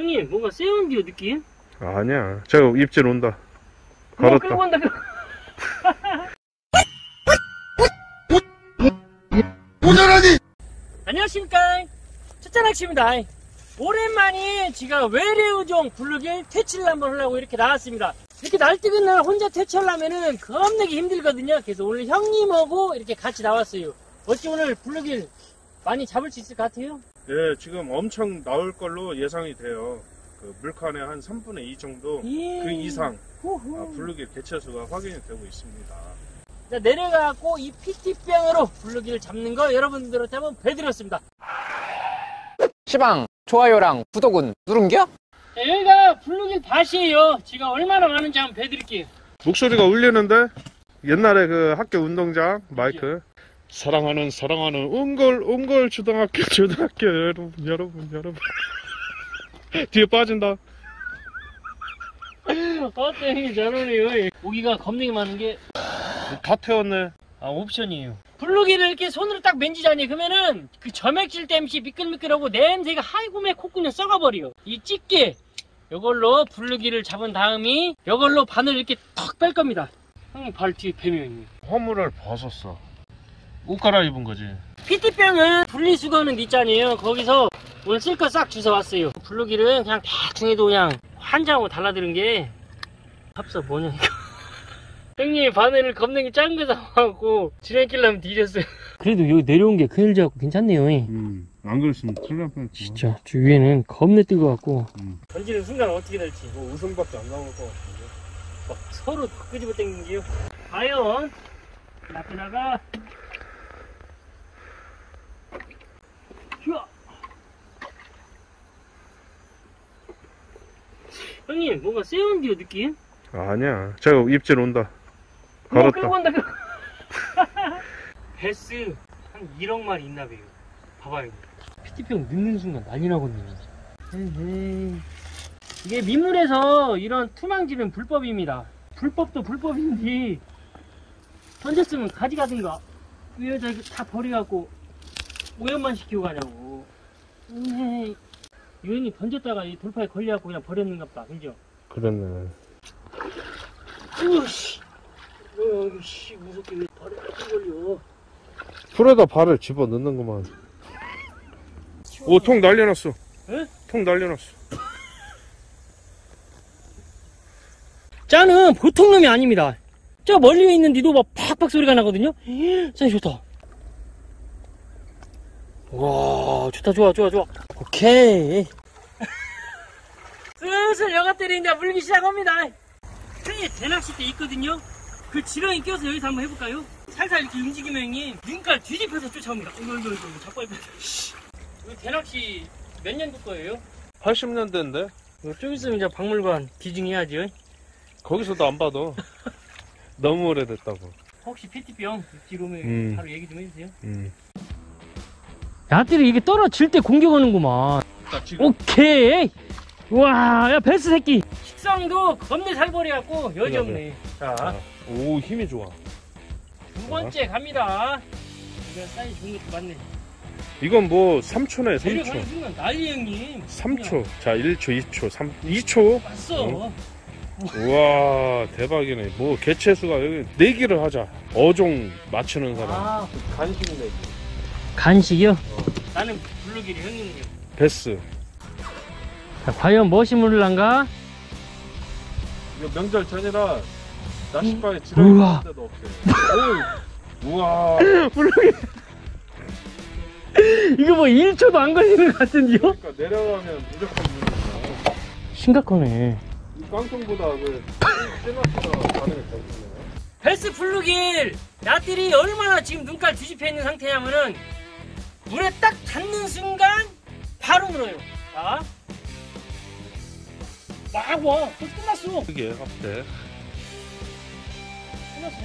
형님 뭔가 세운디오 느낌? 아니야. 저거 입질 온다. 뭐 걸었다. 끌고 간다 끌고 안녕하십니까 첫잔낚시입니다 오랜만에 제가 외래우종 굴르길 퇴치를 한번 하려고 이렇게 나왔습니다 이렇게 날뜨는 날 혼자 퇴치하려면은 겁나게 힘들거든요 그래서 오늘 형님하고 이렇게 같이 나왔어요 어찌 오늘 굴르길 많이 잡을 수 있을 것 같아요? 예, 지금 엄청 나올 걸로 예상이 돼요. 그 물칸의 한 3분의 2 정도 예. 그 이상. 아, 블루길 개체수가 확인이 되고 있습니다. 자, 내려가고 이 PT병으로 굴르기를 잡는 거 여러분들한테 한번 배드렸습니다 시방 좋아요랑 구독은 누른겨? 자, 여기가 굴르길 밭이에요 제가 얼마나 많은지 한번 배드릴게요 목소리가 울리는데 옛날에 그 학교 운동장 마이크 사랑하는 사랑하는 웅골 웅골 초등학교 초등학교 여러분 여러분 여러분 뒤에 빠진다. 어때 형님 잘하네요 고기가 겁나게 많은 게다 태웠네. 아, 옵션이에요. 블루기를 이렇게 손으로 딱 만지자니 그러면은 그 점액질 땜시 미끌미끌하고 냄새가 하이구매 콧구녕 썩어버려. 이 집게 요걸로 블루기를 잡은 다음에 요걸로 바늘 이렇게 턱 뺄 겁니다. 형님 발 뒤에 뱀이 있네. 허물을 벗었어. 옷 갈아입은 거지. PT병은 분리수거하는 데 있잖아요. 거기서 오늘 쓸 거 싹 주워왔어요. 블루기는 그냥 대충 해도 그냥 한 장으로 달라드는 게 합서 뭐냐 이거. 형님 바늘을 겁나게 작은 거 잡아갖고 지난길 나면 뒤졌어요. 그래도 여기 내려온 게 큰일 잡고 괜찮네요. 음, 안 그랬으면 큰일 날 뻔했지. 진짜 저 위에는 겁내 뜨거워갖고 음. 던지는 순간 어떻게 될지 뭐 우승밖에 안 나올 것 같은데. 막 서로 끄집어 당긴 게요. 과연 나쁘다가 형님 뭔가 세운디오 느낌? 아니야. 저거 입질 온다. 뭐 걸었다. 끌고 끌고 베스 한 1억 마리 있나 봐요 봐봐요 피티병 넣는 순간 난리 나거든요. 이게 민물에서 이런 투망질은 불법입니다 불법도 불법인데 던졌으면 가져가든가 왜 여자 이거 다 버려갖고 오염만 시키고 가냐고 에헤이. 유인이 던졌다가 이 돌파에 걸려갖고 그냥 버렸는갑다 그죠? 그랬네. 으씨 어, 씨 무섭게 왜 발에 딱 걸려 풀에다 발을 집어 넣는구만. 오, 통 날려놨어. 에? 통 날려놨어. 짜는 보통 놈이 아닙니다. 저 멀리 있는 니도 막 팍팍 소리가 나거든요. 짠 좋다. 와 좋다 좋아 좋아 좋아. 오케이. 슬슬 여가 때리는데 물기 시작합니다. 형님 대낚시 때 있거든요. 그 지렁이 껴서 여기서 한번 해볼까요? 살살 이렇게 움직이면 형님 눈깔 뒤집혀서 쫓아옵니다. 이거 이거 이거 자꾸 해봐. 이거 대낚시 몇 년도 거예요? 80년대인데? 이거 좀 있으면 이제 박물관 기증해야죠. 거기서도 안 받아. 너무 오래됐다고. 혹시 PT병 뒤로 오면 음. 바로 얘기 좀 해주세요. 음. 야들이 이게 떨어질 때 공격하는구만. 오케이. 와, 야 베스 새끼. 식성도 겁내 살벌해갖고 여지 없네. 자, 아, 오, 힘이 좋아. 두 번째 갑니다. 이거 사이즈 좋은 것도 많네. 이건 뭐 3초네, 내려가는 3초. 순간 난리 형님. 3초. 자, 1초, 2초, 3, 2초. 왔어. 응. 우와, 대박이네. 뭐, 개체수가 여기 내기를 하자. 어종 맞추는 사람. 아, 간식 내기. 간식이요? 나는 블루길이 형님이요. 베스. 자, 과연 무엇이 물을란가? 이거 명절 전이라 낚시방에 우와. 지렁이 있는 데도 없대. 오, 우와. 이거 뭐 1초도 안 걸리는 것 같은데요? 그러니까 내려가면 무조건 물린다. 심각하네. 이 깡통보다 그 찌낚시가 반응이 더 좋네. 헬스 블루길 야들이 얼마나 지금 눈깔 뒤집혀 있는 상태냐면은 물에 딱 닿는 순간 바로 물어요. 자, 막 와. 벌써 끝났어. 크게 앞에 끝났어, 끝났어.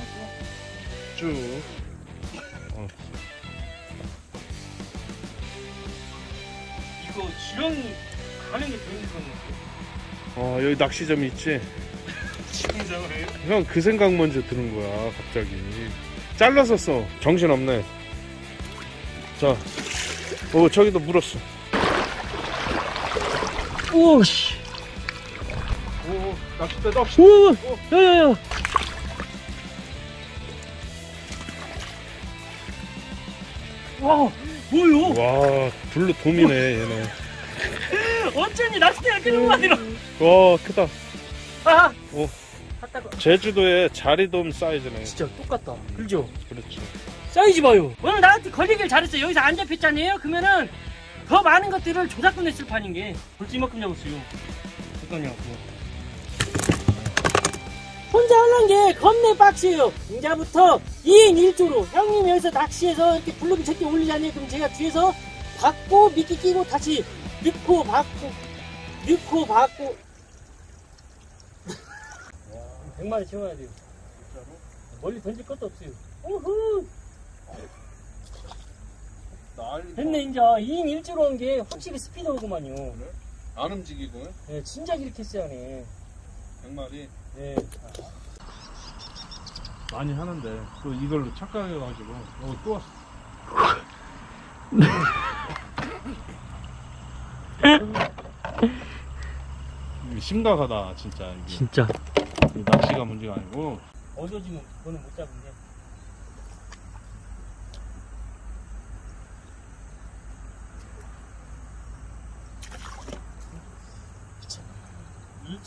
쭉. 이거 지렁이 가는 게 되는 건데. 어, 여기 낚시점이 있지? 지금적으로 해요? 형 그 생각 먼저 드는 거야 갑자기 잘라서 써 정신 없네 자, 오 저기도 물었어 오씨. 오, 낚싯대 낚시. 오, 야야야. 와, 뭐요? 와, 블루 돔이네, 얘네. 어쩐지 낚싯대가 끄는 거 아니라. 와, 크다. 아, 오. 제주도의 자리돔 사이즈네. 진짜 똑같다. 그죠? 그렇지. 사이즈 봐요. 오늘 나한테 걸리길 잘했어요. 여기서 안 잡혔잖아요. 그러면은 더 많은 것들을 조작권 했을 판인 게 벌써 이만큼 잡았어요. 잠깐요. 혼자 하는 게 겁내 빡세요. 이제부터 2인 1조로 형님 여기서 낚시해서 이렇게 블루비 채팅 올리잖아요. 그럼 제가 뒤에서 받고 미끼 끼고 다시 넣고 받고 넣고 받고 100마리 채워야 돼요. 멀리 던질 것도 없어요. 우후! 됐네 이제 2인 1조로 온게 확실히 스피드 오구만요 안 움직이고, 네, 진작 이렇게 써야네 100마리. 네. 많이 하는데, 또 이걸로 착각해가지고, 어, 또 왔어. 심각하다, 진짜. 이게. 진짜 이 낚시가 문제가 아니고. 어두워지면 그거는 못 잡은데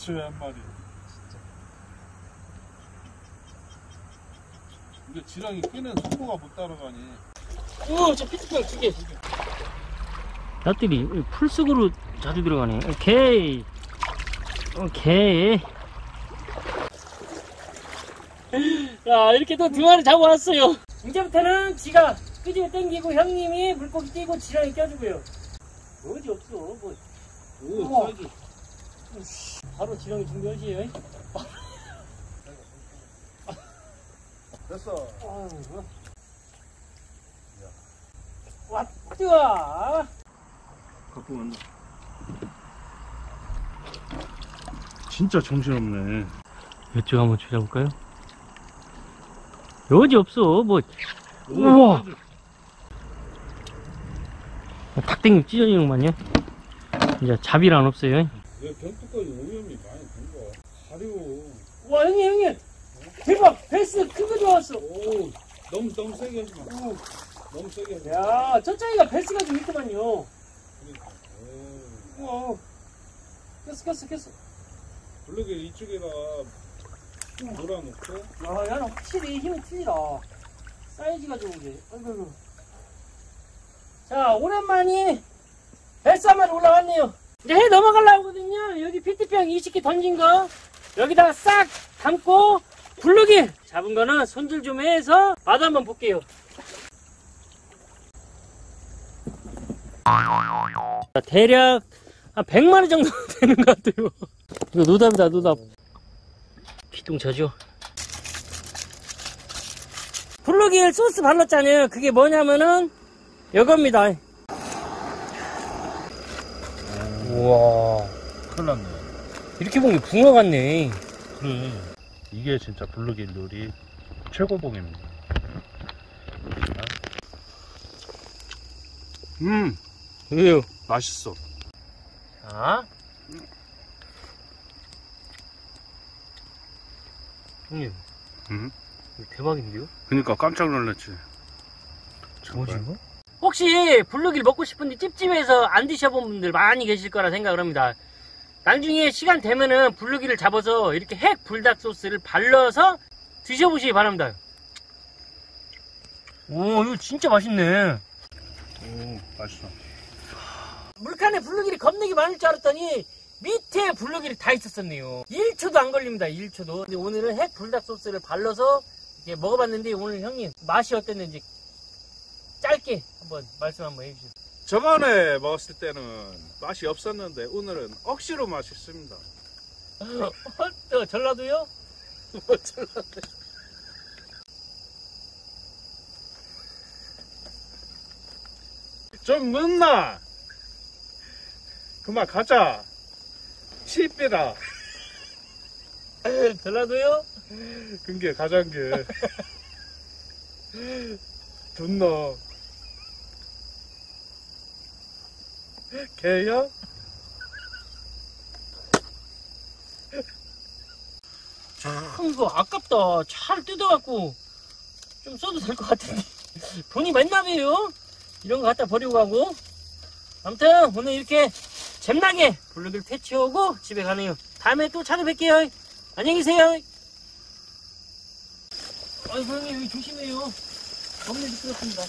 일초에 한 마리. 근데 지렁이 끄는 속도가 못 따라가니. 우저 피트병 두개. 나들이 풀쑥으로 자주 들어가네. 오케이. 오케이. 자 이렇게 또 두 마리 잡아왔어요. 이제부터는 지가 끄집어 당기고 형님이 물고기 띄고 지렁이 껴주고요. 어디 없어 뭐. 오, 우와. 바로 지렁이 준비하시에요 됐어. 아이고. 왔다. 갖고 왔네. 진짜 정신없네. 이쪽 한번 찾아볼까요? 여지 없어. 뭐 우와. 닭땡이 찢어지는 것만요. 이제 잡이란 없어요. 왜 병뚜껑이 오염이 많이 된 거야? 가려워. 와 형님 형님 대박 베스 큰거 좋았어. 오, 너무 너무 세게 하지 마. 너무 세게 하지 마. 야 저쪽이가 베스가 좀 있더만요. 그러니까. 오, 우와. 꼈어 꼈어 꼈어. 블록에 이쪽에다가 몰아놓고 야 야는 확실히 힘이 틀리다. 사이즈가 좋은데. 아이고 아이고. 자 오랜만에 베스 한 마리 올라왔네요. 이제 해 넘어가려고 하거든요. 여기 피트병 20개 던진 거 여기다가 싹 담고 굴르기 잡은 거는 손질 좀 해서 맛 한번 볼게요. 자, 대략 한 100마리 정도 되는 것 같아요. 이거 노답이다 노답. 기똥차죠. 블루길 소스 발랐잖아요. 그게 뭐냐면은 이겁니다. 우와. 큰일 났네. 이렇게 보면 붕어 같네. 그래. 이게 진짜 블루길 요리 최고봉입니다. 음, 왜요? 맛있어. 자. 형님, 음, 대박인데요? 그니까 깜짝 놀랐지. 뭐지 이거? 혹시 블루길 먹고 싶은데 찝찝해서 안 드셔본 분들 많이 계실 거라 생각을 합니다. 나중에 시간 되면은 블루길을 잡아서 이렇게 핵 불닭 소스를 발라서 드셔보시기 바랍니다. 오, 이거 진짜 맛있네. 오, 맛있어. 물칸에 블루길이 겁나게 많을 줄 알았더니 밑에 블루길이 다 있었었네요. 1초도 안 걸립니다. 1초도. 근데 오늘은 핵 불닭 소스를 발라서 이렇게 먹어봤는데 오늘 형님 맛이 어땠는지 짧게 한번 말씀 한번 해주세요. 저번에 먹었을 때는 맛이 없었는데 오늘은 억지로 맛있습니다. 어, 전라도요? 좀 늦나? 그만 가자. 시비라. 전라도요? 그게 가장 게. 존나. 개야? 참 이거 아깝다. 잘 뜯어갖고 좀 써도 될 것 같은데. 돈이 맨납이에요. 이런 거 갖다 버리고 가고. 아무튼 오늘 이렇게 잼나게 블루들 퇴치하고 집에 가네요. 다음에 또 찾아뵐게요. 안녕히 계세요. 아이 형님 여기 조심해요. 너무 미끄럽습니다.